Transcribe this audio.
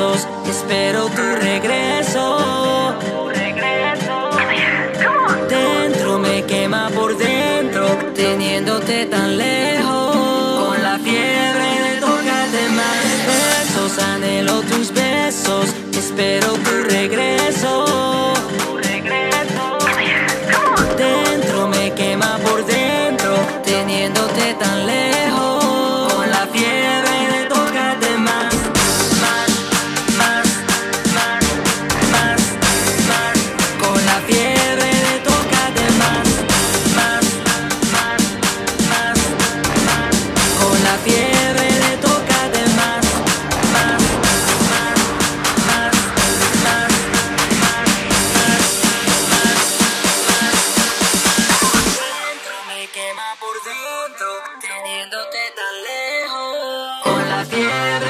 Espero tu regreso. Dentro me quema por dentro, teniéndote tan lejos. Con la fiebre de tocarte más besos, anhelo tus besos. Espero tu regreso. Yeah.